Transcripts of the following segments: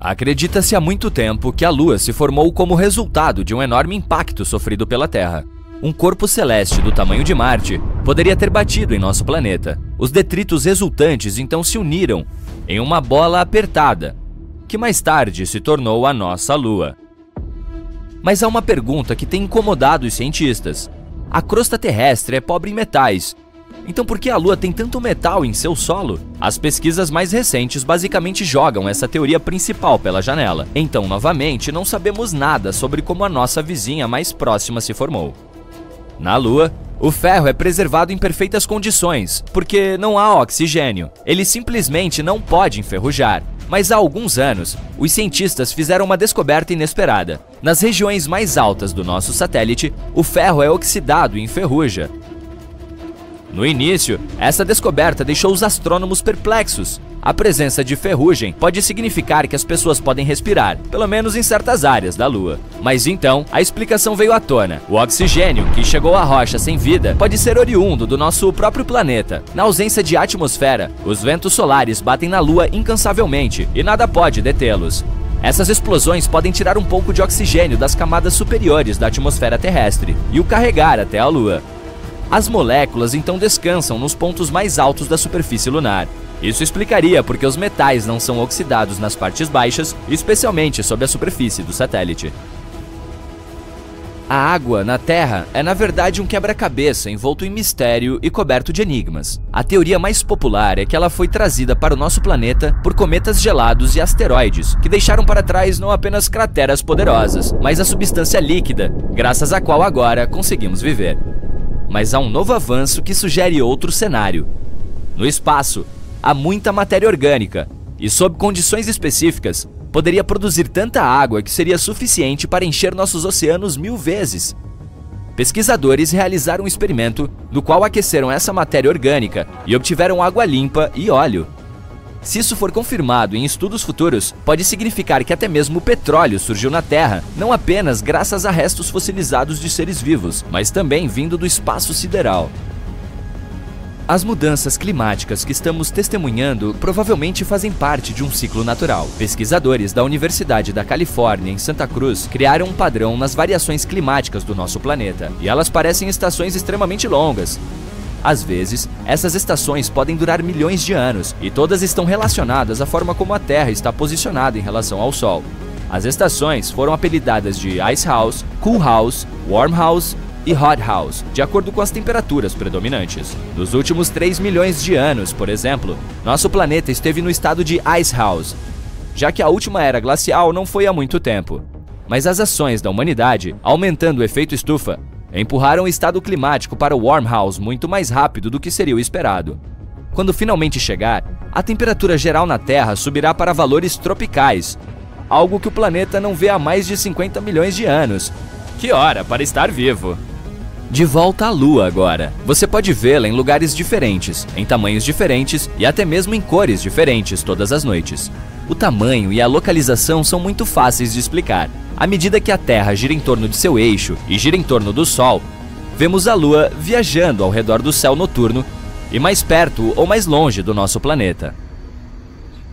Acredita-se há muito tempo que a Lua se formou como resultado de um enorme impacto sofrido pela Terra. Um corpo celeste do tamanho de Marte poderia ter batido em nosso planeta. Os detritos resultantes então se uniram em uma bola apertada, que mais tarde se tornou a nossa Lua. Mas há uma pergunta que tem incomodado os cientistas. A crosta terrestre é pobre em metais então por que a Lua tem tanto metal em seu solo? As pesquisas mais recentes basicamente jogam essa teoria principal pela janela. Então, novamente, não sabemos nada sobre como a nossa vizinha mais próxima se formou. Na Lua, o ferro é preservado em perfeitas condições, porque não há oxigênio. Ele simplesmente não pode enferrujar. Mas há alguns anos, os cientistas fizeram uma descoberta inesperada. Nas regiões mais altas do nosso satélite, o ferro é oxidado e enferruja, no início, essa descoberta deixou os astrônomos perplexos. A presença de ferrugem pode significar que as pessoas podem respirar, pelo menos em certas áreas da Lua. Mas então, a explicação veio à tona. O oxigênio que chegou à rocha sem vida pode ser oriundo do nosso próprio planeta. Na ausência de atmosfera, os ventos solares batem na Lua incansavelmente e nada pode detê-los. Essas explosões podem tirar um pouco de oxigênio das camadas superiores da atmosfera terrestre e o carregar até a Lua. As moléculas então descansam nos pontos mais altos da superfície lunar. Isso explicaria porque os metais não são oxidados nas partes baixas, especialmente sob a superfície do satélite. A água na Terra é na verdade um quebra-cabeça envolto em mistério e coberto de enigmas. A teoria mais popular é que ela foi trazida para o nosso planeta por cometas gelados e asteroides, que deixaram para trás não apenas crateras poderosas, mas a substância líquida, graças à qual agora conseguimos viver mas há um novo avanço que sugere outro cenário. No espaço, há muita matéria orgânica e, sob condições específicas, poderia produzir tanta água que seria suficiente para encher nossos oceanos mil vezes. Pesquisadores realizaram um experimento no qual aqueceram essa matéria orgânica e obtiveram água limpa e óleo. Se isso for confirmado em estudos futuros, pode significar que até mesmo o petróleo surgiu na Terra, não apenas graças a restos fossilizados de seres vivos, mas também vindo do espaço sideral. As mudanças climáticas que estamos testemunhando provavelmente fazem parte de um ciclo natural. Pesquisadores da Universidade da Califórnia, em Santa Cruz, criaram um padrão nas variações climáticas do nosso planeta, e elas parecem estações extremamente longas, às vezes, essas estações podem durar milhões de anos e todas estão relacionadas à forma como a Terra está posicionada em relação ao Sol. As estações foram apelidadas de Ice House, Cool House, Warm House e Hot House, de acordo com as temperaturas predominantes. Nos últimos 3 milhões de anos, por exemplo, nosso planeta esteve no estado de Ice House, já que a última era glacial não foi há muito tempo. Mas as ações da humanidade, aumentando o efeito estufa, empurraram o estado climático para o House muito mais rápido do que seria o esperado. Quando finalmente chegar, a temperatura geral na Terra subirá para valores tropicais, algo que o planeta não vê há mais de 50 milhões de anos. Que hora para estar vivo! De volta à Lua agora. Você pode vê-la em lugares diferentes, em tamanhos diferentes e até mesmo em cores diferentes todas as noites. O tamanho e a localização são muito fáceis de explicar. À medida que a Terra gira em torno de seu eixo e gira em torno do Sol, vemos a Lua viajando ao redor do céu noturno e mais perto ou mais longe do nosso planeta.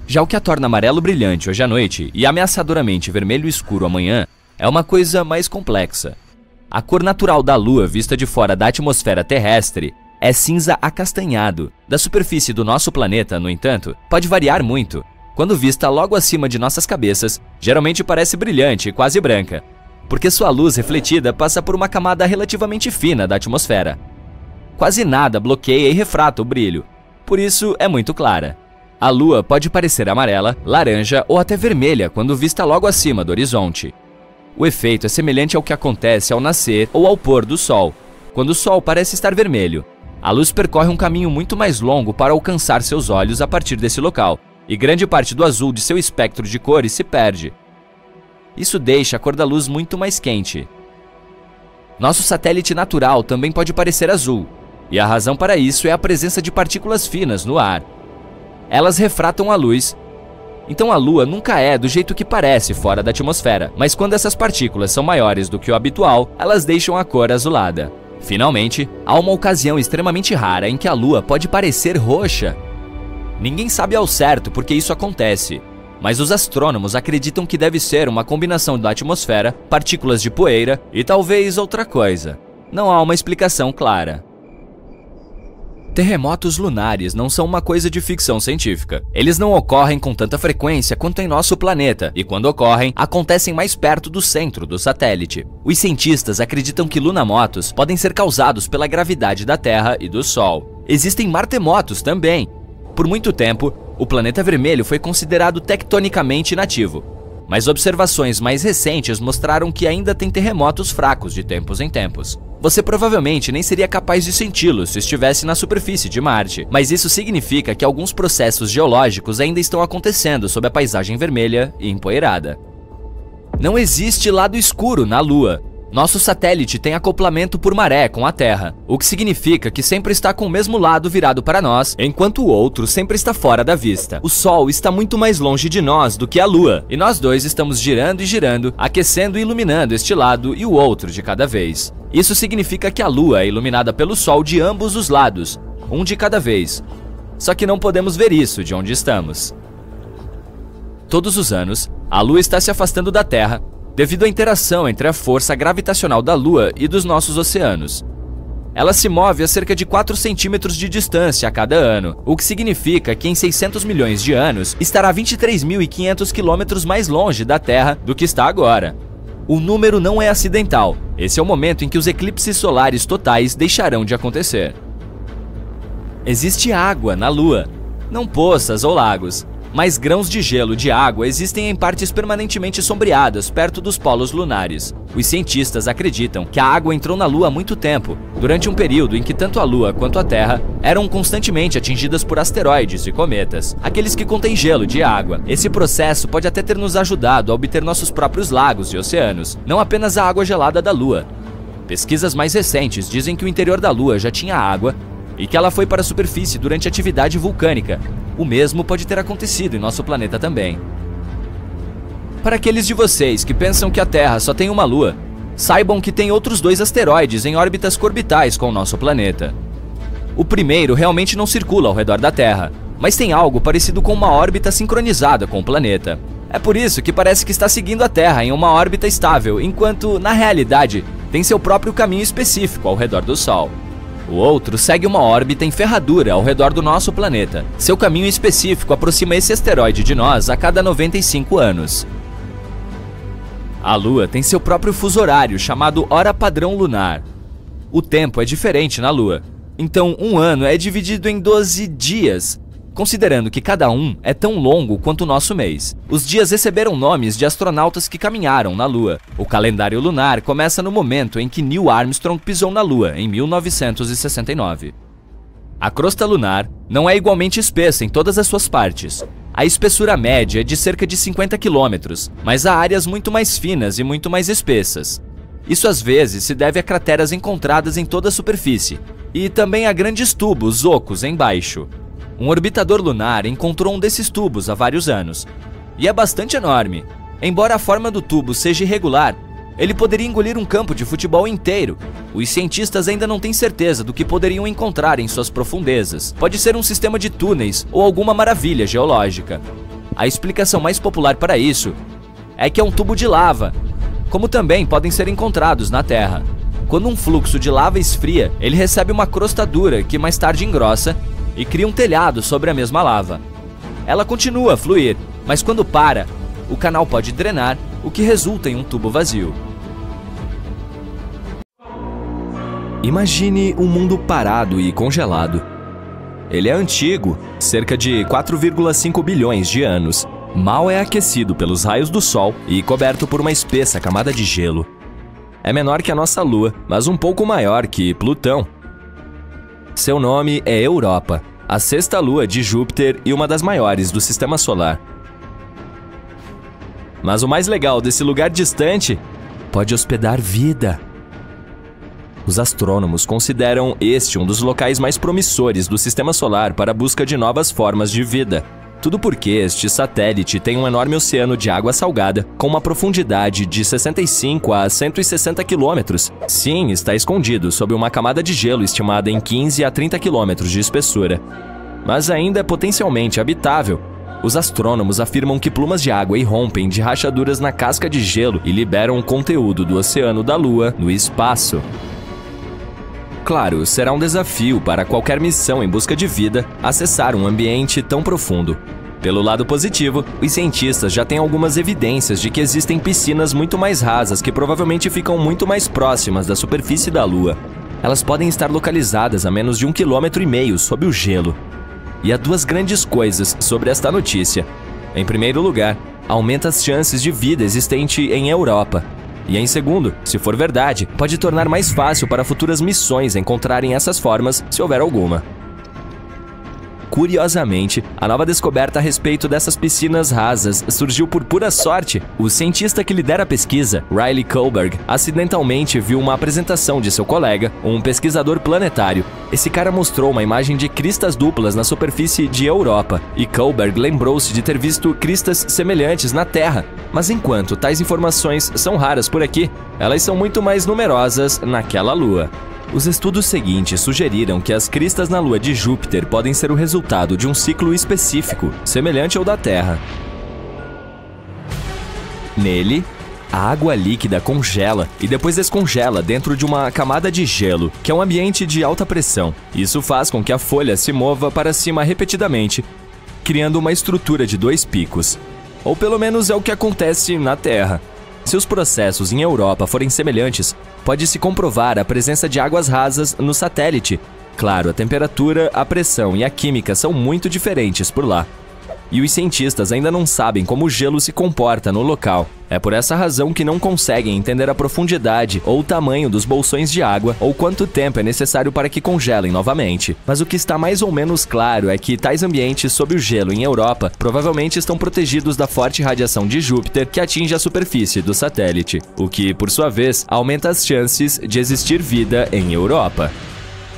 Já o que a torna amarelo brilhante hoje à noite e ameaçadoramente vermelho escuro amanhã é uma coisa mais complexa. A cor natural da Lua vista de fora da atmosfera terrestre é cinza acastanhado. Da superfície do nosso planeta, no entanto, pode variar muito. Quando vista logo acima de nossas cabeças, geralmente parece brilhante e quase branca, porque sua luz refletida passa por uma camada relativamente fina da atmosfera. Quase nada bloqueia e refrata o brilho, por isso é muito clara. A Lua pode parecer amarela, laranja ou até vermelha quando vista logo acima do horizonte. O efeito é semelhante ao que acontece ao nascer ou ao pôr do Sol, quando o Sol parece estar vermelho. A luz percorre um caminho muito mais longo para alcançar seus olhos a partir desse local, e grande parte do azul de seu espectro de cores se perde. Isso deixa a cor da luz muito mais quente. Nosso satélite natural também pode parecer azul, e a razão para isso é a presença de partículas finas no ar. Elas refratam a luz então a Lua nunca é do jeito que parece fora da atmosfera, mas quando essas partículas são maiores do que o habitual, elas deixam a cor azulada. Finalmente, há uma ocasião extremamente rara em que a Lua pode parecer roxa. Ninguém sabe ao certo por que isso acontece, mas os astrônomos acreditam que deve ser uma combinação da atmosfera, partículas de poeira e talvez outra coisa. Não há uma explicação clara. Terremotos lunares não são uma coisa de ficção científica. Eles não ocorrem com tanta frequência quanto em nosso planeta, e quando ocorrem, acontecem mais perto do centro do satélite. Os cientistas acreditam que lunamotos podem ser causados pela gravidade da Terra e do Sol. Existem martemotos também. Por muito tempo, o planeta vermelho foi considerado tectonicamente inativo, mas observações mais recentes mostraram que ainda tem terremotos fracos de tempos em tempos. Você provavelmente nem seria capaz de senti-los se estivesse na superfície de Marte, mas isso significa que alguns processos geológicos ainda estão acontecendo sob a paisagem vermelha e empoeirada. Não existe lado escuro na Lua, nosso satélite tem acoplamento por maré com a Terra, o que significa que sempre está com o mesmo lado virado para nós, enquanto o outro sempre está fora da vista. O Sol está muito mais longe de nós do que a Lua, e nós dois estamos girando e girando, aquecendo e iluminando este lado e o outro de cada vez. Isso significa que a Lua é iluminada pelo Sol de ambos os lados, um de cada vez. Só que não podemos ver isso de onde estamos. Todos os anos, a Lua está se afastando da Terra devido à interação entre a força gravitacional da Lua e dos nossos oceanos. Ela se move a cerca de 4 centímetros de distância a cada ano, o que significa que em 600 milhões de anos estará 23.500 quilômetros mais longe da Terra do que está agora. O número não é acidental, esse é o momento em que os eclipses solares totais deixarão de acontecer. Existe água na Lua, não poças ou lagos, mas grãos de gelo de água existem em partes permanentemente sombreadas perto dos polos lunares. Os cientistas acreditam que a água entrou na Lua há muito tempo, durante um período em que tanto a Lua quanto a Terra eram constantemente atingidas por asteroides e cometas, aqueles que contêm gelo de água. Esse processo pode até ter nos ajudado a obter nossos próprios lagos e oceanos, não apenas a água gelada da Lua. Pesquisas mais recentes dizem que o interior da Lua já tinha água e que ela foi para a superfície durante atividade vulcânica, o mesmo pode ter acontecido em nosso planeta também. Para aqueles de vocês que pensam que a Terra só tem uma lua, saibam que tem outros dois asteroides em órbitas orbitais com o nosso planeta. O primeiro realmente não circula ao redor da Terra, mas tem algo parecido com uma órbita sincronizada com o planeta. É por isso que parece que está seguindo a Terra em uma órbita estável, enquanto, na realidade, tem seu próprio caminho específico ao redor do Sol. O outro segue uma órbita em ferradura ao redor do nosso planeta. Seu caminho específico aproxima esse asteroide de nós a cada 95 anos. A Lua tem seu próprio fuso horário, chamado Hora Padrão Lunar. O tempo é diferente na Lua. Então, um ano é dividido em 12 dias, considerando que cada um é tão longo quanto o nosso mês. Os dias receberam nomes de astronautas que caminharam na Lua. O calendário lunar começa no momento em que Neil Armstrong pisou na Lua, em 1969. A crosta lunar não é igualmente espessa em todas as suas partes. A espessura média é de cerca de 50 quilômetros, mas há áreas muito mais finas e muito mais espessas. Isso às vezes se deve a crateras encontradas em toda a superfície, e também a grandes tubos ocos embaixo. Um orbitador lunar encontrou um desses tubos há vários anos, e é bastante enorme. Embora a forma do tubo seja irregular, ele poderia engolir um campo de futebol inteiro. Os cientistas ainda não têm certeza do que poderiam encontrar em suas profundezas. Pode ser um sistema de túneis ou alguma maravilha geológica. A explicação mais popular para isso é que é um tubo de lava, como também podem ser encontrados na Terra. Quando um fluxo de lava esfria, ele recebe uma crosta dura que mais tarde engrossa e cria um telhado sobre a mesma lava. Ela continua a fluir, mas quando para, o canal pode drenar, o que resulta em um tubo vazio. Imagine um mundo parado e congelado. Ele é antigo, cerca de 4,5 bilhões de anos. Mal é aquecido pelos raios do Sol e coberto por uma espessa camada de gelo. É menor que a nossa Lua, mas um pouco maior que Plutão, seu nome é Europa, a sexta lua de Júpiter e uma das maiores do sistema solar. Mas o mais legal desse lugar distante pode hospedar vida. Os astrônomos consideram este um dos locais mais promissores do sistema solar para a busca de novas formas de vida. Tudo porque este satélite tem um enorme oceano de água salgada, com uma profundidade de 65 a 160 quilômetros. Sim, está escondido sob uma camada de gelo estimada em 15 a 30 quilômetros de espessura. Mas ainda é potencialmente habitável, Os astrônomos afirmam que plumas de água irrompem de rachaduras na casca de gelo e liberam conteúdo do oceano da Lua no espaço. Claro, será um desafio para qualquer missão em busca de vida acessar um ambiente tão profundo. Pelo lado positivo, os cientistas já têm algumas evidências de que existem piscinas muito mais rasas que provavelmente ficam muito mais próximas da superfície da Lua. Elas podem estar localizadas a menos de um quilômetro e meio sob o gelo. E há duas grandes coisas sobre esta notícia. Em primeiro lugar, aumenta as chances de vida existente em Europa. E em segundo, se for verdade, pode tornar mais fácil para futuras missões encontrarem essas formas, se houver alguma. Curiosamente, a nova descoberta a respeito dessas piscinas rasas surgiu por pura sorte. O cientista que lidera a pesquisa, Riley Kohlberg, acidentalmente viu uma apresentação de seu colega, um pesquisador planetário. Esse cara mostrou uma imagem de cristas duplas na superfície de Europa, e Kohlberg lembrou-se de ter visto cristas semelhantes na Terra. Mas enquanto tais informações são raras por aqui, elas são muito mais numerosas naquela lua. Os estudos seguintes sugeriram que as cristas na lua de Júpiter podem ser o resultado de um ciclo específico, semelhante ao da Terra. Nele, a água líquida congela e depois descongela dentro de uma camada de gelo, que é um ambiente de alta pressão. Isso faz com que a folha se mova para cima repetidamente, criando uma estrutura de dois picos. Ou pelo menos é o que acontece na Terra. Se os processos em Europa forem semelhantes, pode-se comprovar a presença de águas rasas no satélite. Claro, a temperatura, a pressão e a química são muito diferentes por lá. E os cientistas ainda não sabem como o gelo se comporta no local. É por essa razão que não conseguem entender a profundidade ou o tamanho dos bolsões de água ou quanto tempo é necessário para que congelem novamente. Mas o que está mais ou menos claro é que tais ambientes sob o gelo em Europa provavelmente estão protegidos da forte radiação de Júpiter que atinge a superfície do satélite, o que, por sua vez, aumenta as chances de existir vida em Europa.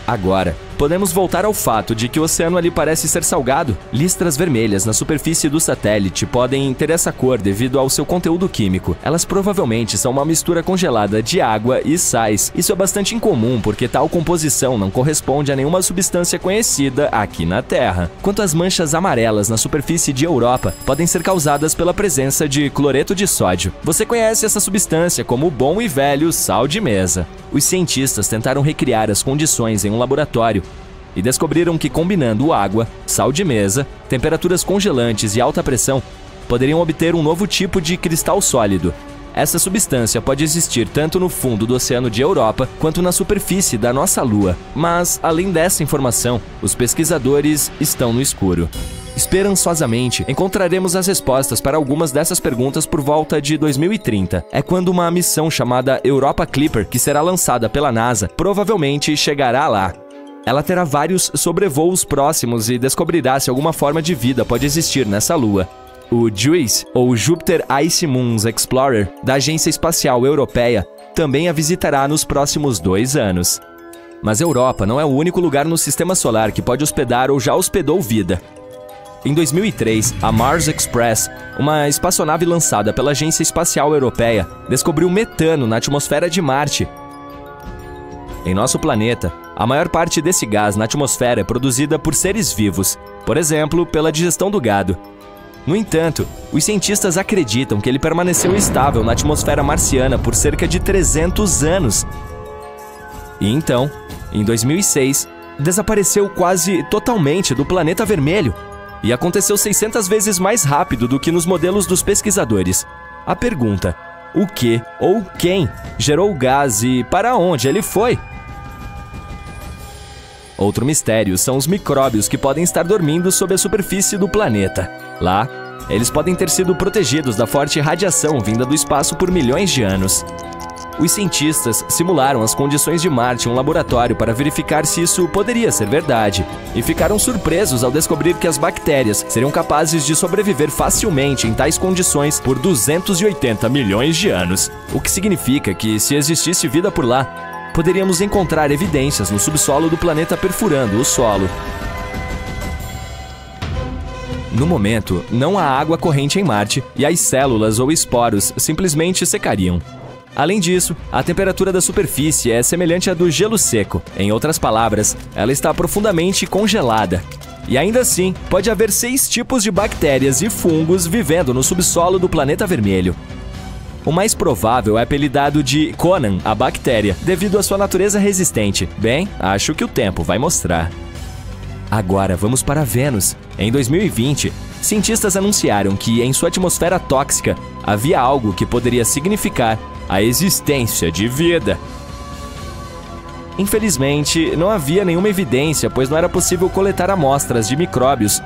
Agora, podemos voltar ao fato de que o oceano ali parece ser salgado. Listras vermelhas na superfície do satélite podem ter essa cor devido ao seu conteúdo químico. Elas provavelmente são uma mistura congelada de água e sais. Isso é bastante incomum porque tal composição não corresponde a nenhuma substância conhecida aqui na Terra. Quanto às manchas amarelas na superfície de Europa, podem ser causadas pela presença de cloreto de sódio. Você conhece essa substância como o bom e velho sal de mesa. Os cientistas tentaram recriar as condições em um laboratório e descobriram que combinando água, sal de mesa, temperaturas congelantes e alta pressão, poderiam obter um novo tipo de cristal sólido. Essa substância pode existir tanto no fundo do oceano de Europa quanto na superfície da nossa Lua. Mas, além dessa informação, os pesquisadores estão no escuro. Esperançosamente, encontraremos as respostas para algumas dessas perguntas por volta de 2030. É quando uma missão chamada Europa Clipper, que será lançada pela NASA, provavelmente chegará lá. Ela terá vários sobrevoos próximos e descobrirá se alguma forma de vida pode existir nessa lua. O JUICE, ou Jupiter Ice Moons Explorer, da Agência Espacial Europeia, também a visitará nos próximos dois anos. Mas Europa não é o único lugar no sistema solar que pode hospedar ou já hospedou vida. Em 2003, a Mars Express, uma espaçonave lançada pela Agência Espacial Europeia, descobriu metano na atmosfera de Marte. Em nosso planeta, a maior parte desse gás na atmosfera é produzida por seres vivos, por exemplo, pela digestão do gado. No entanto, os cientistas acreditam que ele permaneceu estável na atmosfera marciana por cerca de 300 anos. E então, em 2006, desapareceu quase totalmente do planeta vermelho e aconteceu 600 vezes mais rápido do que nos modelos dos pesquisadores. A pergunta: o que ou quem gerou o gás e para onde ele foi? Outro mistério são os micróbios que podem estar dormindo sob a superfície do planeta. Lá, eles podem ter sido protegidos da forte radiação vinda do espaço por milhões de anos. Os cientistas simularam as condições de Marte em um laboratório para verificar se isso poderia ser verdade, e ficaram surpresos ao descobrir que as bactérias seriam capazes de sobreviver facilmente em tais condições por 280 milhões de anos, o que significa que, se existisse vida por lá, poderíamos encontrar evidências no subsolo do planeta perfurando o solo. No momento, não há água corrente em Marte e as células ou esporos simplesmente secariam. Além disso, a temperatura da superfície é semelhante à do gelo seco. Em outras palavras, ela está profundamente congelada. E ainda assim, pode haver seis tipos de bactérias e fungos vivendo no subsolo do planeta vermelho. O mais provável é apelidado de Conan, a bactéria, devido à sua natureza resistente. Bem, acho que o tempo vai mostrar. Agora vamos para Vênus. Em 2020, cientistas anunciaram que em sua atmosfera tóxica havia algo que poderia significar a existência de vida. Infelizmente, não havia nenhuma evidência, pois não era possível coletar amostras de micróbios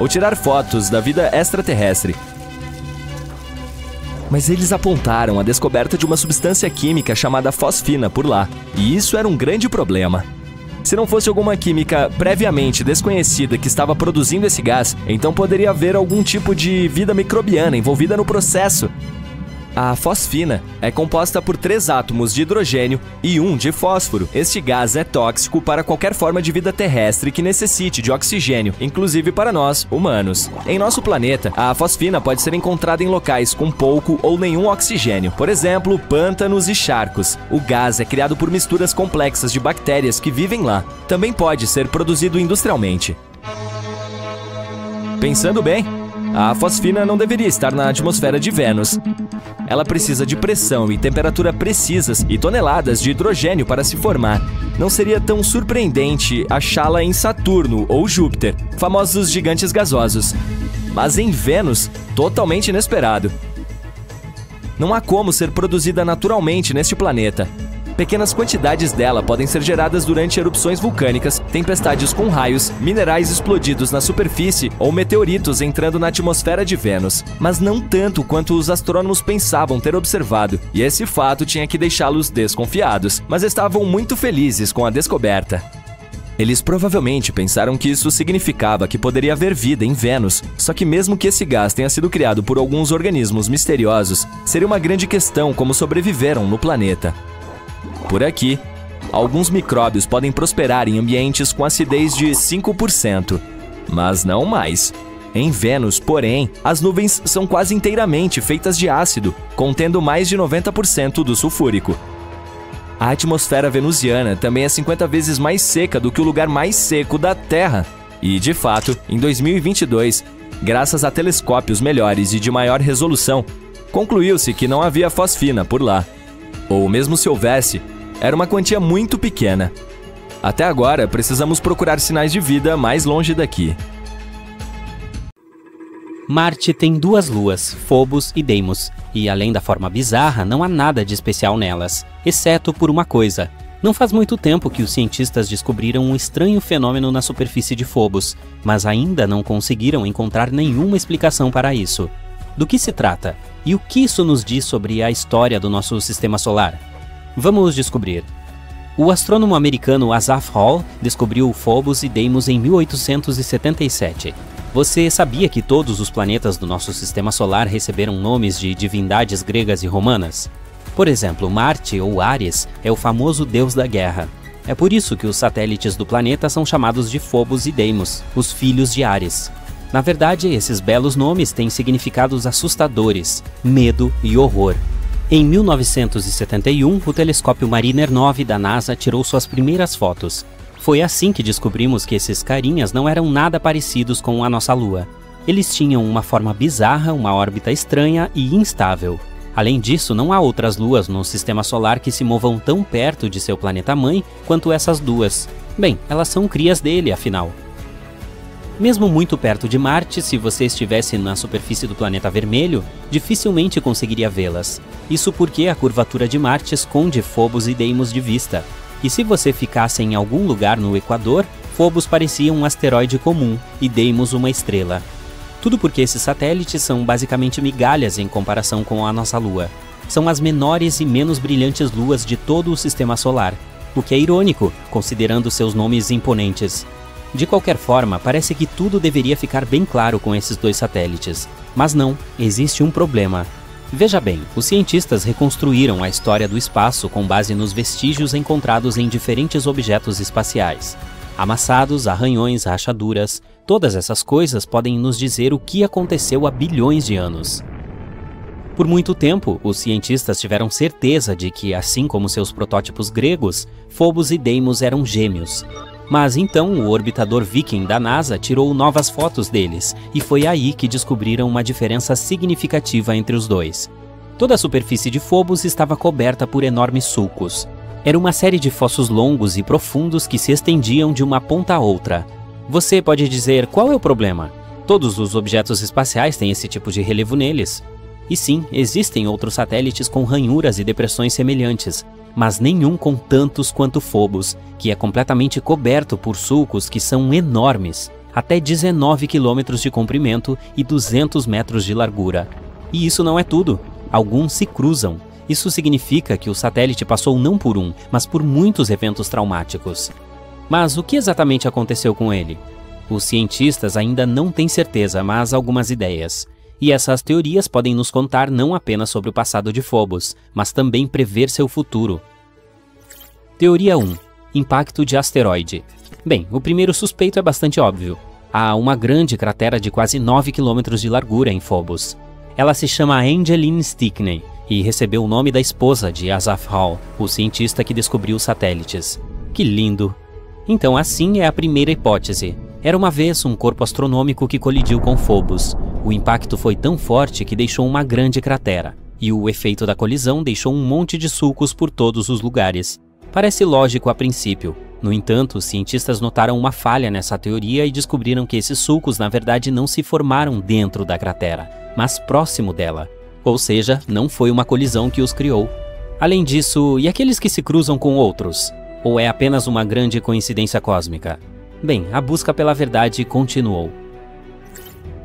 ou tirar fotos da vida extraterrestre. Mas eles apontaram a descoberta de uma substância química chamada fosfina por lá, e isso era um grande problema. Se não fosse alguma química previamente desconhecida que estava produzindo esse gás, então poderia haver algum tipo de vida microbiana envolvida no processo, a fosfina é composta por três átomos de hidrogênio e um de fósforo. Este gás é tóxico para qualquer forma de vida terrestre que necessite de oxigênio, inclusive para nós, humanos. Em nosso planeta, a fosfina pode ser encontrada em locais com pouco ou nenhum oxigênio, por exemplo, pântanos e charcos. O gás é criado por misturas complexas de bactérias que vivem lá. Também pode ser produzido industrialmente. Pensando bem, a fosfina não deveria estar na atmosfera de Vênus. Ela precisa de pressão e temperatura precisas e toneladas de hidrogênio para se formar. Não seria tão surpreendente achá-la em Saturno ou Júpiter, famosos gigantes gasosos. Mas em Vênus, totalmente inesperado. Não há como ser produzida naturalmente neste planeta. Pequenas quantidades dela podem ser geradas durante erupções vulcânicas, tempestades com raios, minerais explodidos na superfície ou meteoritos entrando na atmosfera de Vênus, mas não tanto quanto os astrônomos pensavam ter observado, e esse fato tinha que deixá-los desconfiados, mas estavam muito felizes com a descoberta. Eles provavelmente pensaram que isso significava que poderia haver vida em Vênus, só que mesmo que esse gás tenha sido criado por alguns organismos misteriosos, seria uma grande questão como sobreviveram no planeta. Por aqui, alguns micróbios podem prosperar em ambientes com acidez de 5%, mas não mais. Em Vênus, porém, as nuvens são quase inteiramente feitas de ácido, contendo mais de 90% do sulfúrico. A atmosfera venusiana também é 50 vezes mais seca do que o lugar mais seco da Terra. E, de fato, em 2022, graças a telescópios melhores e de maior resolução, concluiu-se que não havia fosfina por lá. Ou mesmo se houvesse, era uma quantia muito pequena. Até agora, precisamos procurar sinais de vida mais longe daqui. Marte tem duas luas, Phobos e Deimos, e além da forma bizarra, não há nada de especial nelas, exceto por uma coisa. Não faz muito tempo que os cientistas descobriram um estranho fenômeno na superfície de Phobos, mas ainda não conseguiram encontrar nenhuma explicação para isso. Do que se trata? E o que isso nos diz sobre a história do nosso sistema solar? Vamos descobrir. O astrônomo americano Asaph Hall descobriu Phobos e Deimos em 1877. Você sabia que todos os planetas do nosso sistema solar receberam nomes de divindades gregas e romanas? Por exemplo, Marte ou Ares é o famoso deus da guerra. É por isso que os satélites do planeta são chamados de Phobos e Deimos, os filhos de Ares. Na verdade, esses belos nomes têm significados assustadores, medo e horror. Em 1971, o telescópio Mariner 9 da NASA tirou suas primeiras fotos. Foi assim que descobrimos que esses carinhas não eram nada parecidos com a nossa Lua. Eles tinham uma forma bizarra, uma órbita estranha e instável. Além disso, não há outras luas no sistema solar que se movam tão perto de seu planeta-mãe quanto essas duas. Bem, elas são crias dele, afinal. Mesmo muito perto de Marte, se você estivesse na superfície do planeta vermelho, dificilmente conseguiria vê-las. Isso porque a curvatura de Marte esconde Phobos e Deimos de vista. E se você ficasse em algum lugar no Equador, Phobos parecia um asteroide comum e Deimos uma estrela. Tudo porque esses satélites são basicamente migalhas em comparação com a nossa Lua. São as menores e menos brilhantes luas de todo o sistema solar, o que é irônico, considerando seus nomes imponentes. De qualquer forma, parece que tudo deveria ficar bem claro com esses dois satélites. Mas não, existe um problema. Veja bem, os cientistas reconstruíram a história do espaço com base nos vestígios encontrados em diferentes objetos espaciais. Amassados, arranhões, rachaduras, todas essas coisas podem nos dizer o que aconteceu há bilhões de anos. Por muito tempo, os cientistas tiveram certeza de que, assim como seus protótipos gregos, Phobos e Deimos eram gêmeos. Mas então o orbitador Viking da NASA tirou novas fotos deles, e foi aí que descobriram uma diferença significativa entre os dois. Toda a superfície de Phobos estava coberta por enormes sulcos. Era uma série de fossos longos e profundos que se estendiam de uma ponta a outra. Você pode dizer qual é o problema? Todos os objetos espaciais têm esse tipo de relevo neles. E sim, existem outros satélites com ranhuras e depressões semelhantes, mas nenhum com tantos quanto Phobos, que é completamente coberto por sulcos que são enormes, até 19 quilômetros de comprimento e 200 metros de largura. E isso não é tudo. Alguns se cruzam. Isso significa que o satélite passou não por um, mas por muitos eventos traumáticos. Mas o que exatamente aconteceu com ele? Os cientistas ainda não têm certeza, mas algumas ideias. E essas teorias podem nos contar não apenas sobre o passado de Phobos, mas também prever seu futuro. Teoria 1 Impacto de asteroide. Bem, o primeiro suspeito é bastante óbvio. Há uma grande cratera de quase 9 km de largura em Phobos. Ela se chama Angeline Stickney e recebeu o nome da esposa de Asaph Hall, o cientista que descobriu os satélites. Que lindo! Então, assim é a primeira hipótese. Era uma vez um corpo astronômico que colidiu com Phobos. O impacto foi tão forte que deixou uma grande cratera, e o efeito da colisão deixou um monte de sulcos por todos os lugares. Parece lógico a princípio. No entanto, cientistas notaram uma falha nessa teoria e descobriram que esses sulcos na verdade não se formaram dentro da cratera, mas próximo dela. Ou seja, não foi uma colisão que os criou. Além disso, e aqueles que se cruzam com outros? Ou é apenas uma grande coincidência cósmica? Bem, a busca pela verdade continuou.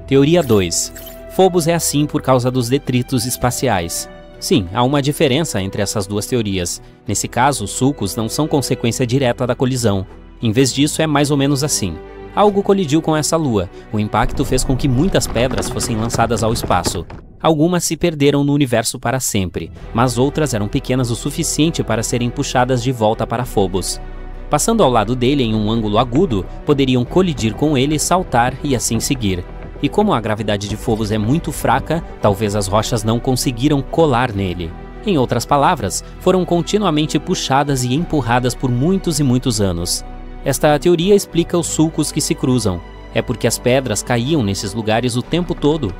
Teoria 2. Phobos é assim por causa dos detritos espaciais. Sim, há uma diferença entre essas duas teorias. Nesse caso, os sulcos não são consequência direta da colisão. Em vez disso, é mais ou menos assim. Algo colidiu com essa lua. O impacto fez com que muitas pedras fossem lançadas ao espaço. Algumas se perderam no universo para sempre, mas outras eram pequenas o suficiente para serem puxadas de volta para Phobos. Passando ao lado dele em um ângulo agudo, poderiam colidir com ele, saltar e assim seguir. E como a gravidade de Phobos é muito fraca, talvez as rochas não conseguiram colar nele. Em outras palavras, foram continuamente puxadas e empurradas por muitos e muitos anos. Esta teoria explica os sulcos que se cruzam. É porque as pedras caíam nesses lugares o tempo todo,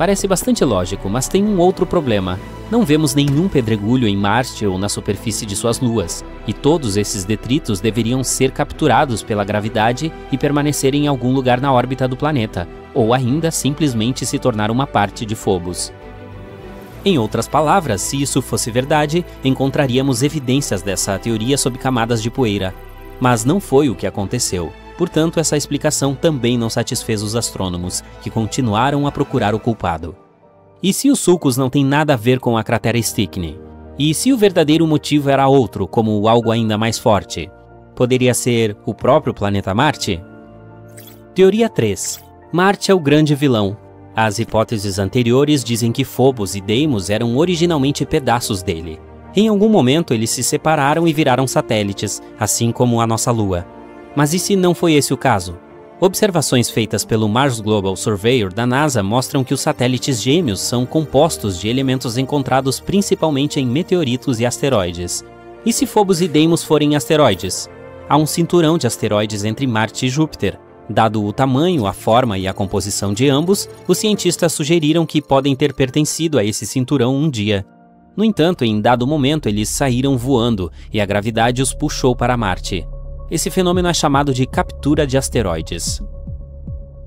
Parece bastante lógico, mas tem um outro problema. Não vemos nenhum pedregulho em Marte ou na superfície de suas luas, e todos esses detritos deveriam ser capturados pela gravidade e permanecer em algum lugar na órbita do planeta, ou ainda simplesmente se tornar uma parte de Phobos. Em outras palavras, se isso fosse verdade, encontraríamos evidências dessa teoria sob camadas de poeira. Mas não foi o que aconteceu. Portanto, essa explicação também não satisfez os astrônomos, que continuaram a procurar o culpado. E se os sulcos não têm nada a ver com a cratera Stickney? E se o verdadeiro motivo era outro, como algo ainda mais forte? Poderia ser o próprio planeta Marte? Teoria 3. Marte é o grande vilão. As hipóteses anteriores dizem que Phobos e Deimos eram originalmente pedaços dele. Em algum momento eles se separaram e viraram satélites, assim como a nossa Lua. Mas e se não foi esse o caso? Observações feitas pelo Mars Global Surveyor da NASA mostram que os satélites gêmeos são compostos de elementos encontrados principalmente em meteoritos e asteroides. E se Phobos e Deimos forem asteroides? Há um cinturão de asteroides entre Marte e Júpiter. Dado o tamanho, a forma e a composição de ambos, os cientistas sugeriram que podem ter pertencido a esse cinturão um dia. No entanto, em dado momento, eles saíram voando e a gravidade os puxou para Marte. Esse fenômeno é chamado de captura de asteroides.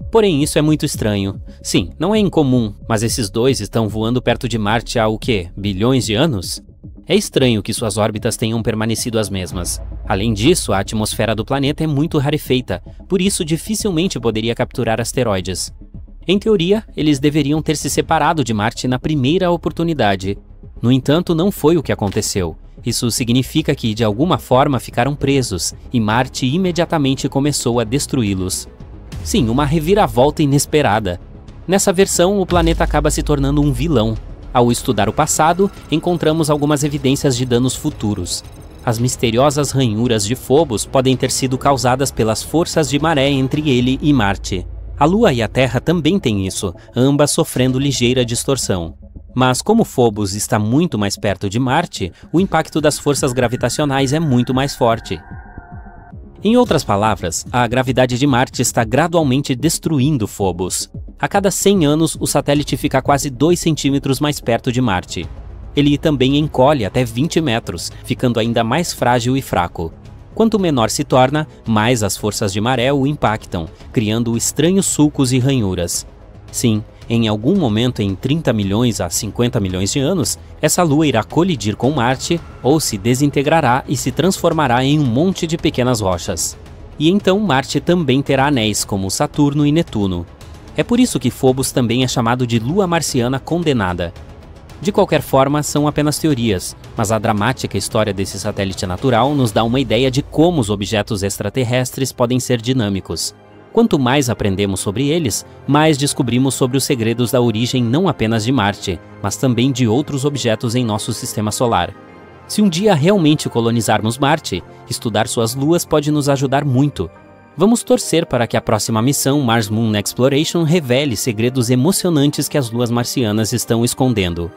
Porém, isso é muito estranho. Sim, não é incomum, mas esses dois estão voando perto de Marte há o quê? Bilhões de anos? É estranho que suas órbitas tenham permanecido as mesmas. Além disso, a atmosfera do planeta é muito rarefeita, por isso dificilmente poderia capturar asteroides. Em teoria, eles deveriam ter se separado de Marte na primeira oportunidade. No entanto, não foi o que aconteceu. Isso significa que, de alguma forma, ficaram presos e Marte imediatamente começou a destruí-los. Sim, uma reviravolta inesperada. Nessa versão, o planeta acaba se tornando um vilão. Ao estudar o passado, encontramos algumas evidências de danos futuros. As misteriosas ranhuras de Phobos podem ter sido causadas pelas forças de maré entre ele e Marte. A Lua e a Terra também têm isso, ambas sofrendo ligeira distorção. Mas como Phobos está muito mais perto de Marte, o impacto das forças gravitacionais é muito mais forte. Em outras palavras, a gravidade de Marte está gradualmente destruindo Phobos. A cada 100 anos, o satélite fica quase 2 centímetros mais perto de Marte. Ele também encolhe até 20 metros, ficando ainda mais frágil e fraco. Quanto menor se torna, mais as forças de maré o impactam, criando estranhos sulcos e ranhuras. Sim, em algum momento em 30 milhões a 50 milhões de anos, essa lua irá colidir com Marte ou se desintegrará e se transformará em um monte de pequenas rochas. E então Marte também terá anéis como Saturno e Netuno. É por isso que Phobos também é chamado de lua marciana condenada, de qualquer forma, são apenas teorias, mas a dramática história desse satélite natural nos dá uma ideia de como os objetos extraterrestres podem ser dinâmicos. Quanto mais aprendemos sobre eles, mais descobrimos sobre os segredos da origem não apenas de Marte, mas também de outros objetos em nosso sistema solar. Se um dia realmente colonizarmos Marte, estudar suas luas pode nos ajudar muito. Vamos torcer para que a próxima missão Mars Moon Exploration revele segredos emocionantes que as luas marcianas estão escondendo.